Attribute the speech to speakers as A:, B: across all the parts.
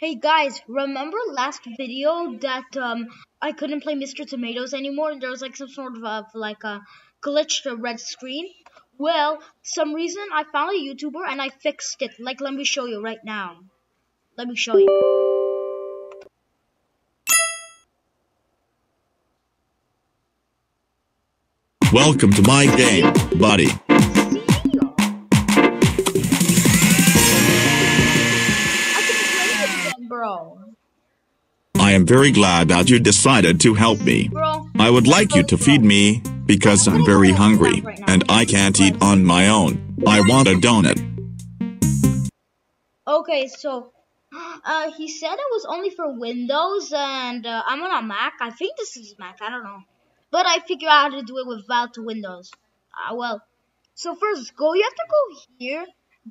A: Hey guys, remember last video that um I couldn't play Mr. Tomatoes anymore and there was like some sort of uh, like a glitch glitched red screen? Well, some reason I found a YouTuber and I fixed it. Like let me show you right now. Let me show you.
B: Welcome to my game, buddy. I am very glad that you decided to help me. I would like you to feed me, because I'm very hungry, and I can't eat on my own. I want a donut.
A: Okay, so uh, he said it was only for Windows, and uh, I'm on a Mac. I think this is Mac. I don't know, but I figured out how to do it without Windows. Uh, well, so first go. You have to go here.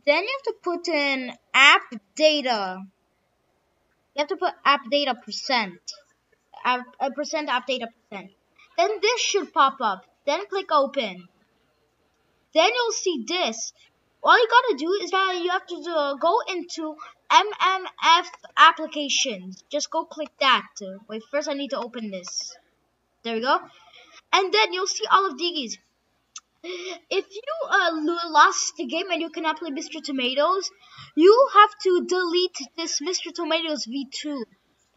A: Then you have to put in app data. You have to put app data percent. A, percent app data percent. Then this should pop up. Then click open. Then you'll see this. All you gotta do is that you have to uh, go into MMF applications. Just go click that. Wait, first I need to open this. There we go. And then you'll see all of these. If you uh, lost the game and you cannot play Mr. Tomatoes, you have to delete this Mr. Tomatoes V2.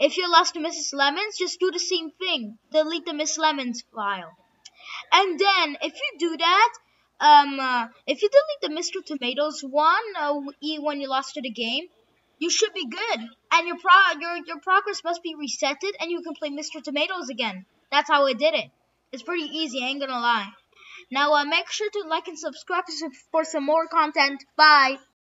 A: If you lost to Mrs. Lemons, just do the same thing. Delete the Miss Lemons file. And then, if you do that, um, uh, if you delete the Mr. Tomatoes one uh, when you lost to the game, you should be good. And your pro your your progress must be resetted, and you can play Mr. Tomatoes again. That's how I did it. It's pretty easy. I ain't gonna lie. Now, uh, make sure to like and subscribe for some more content. Bye.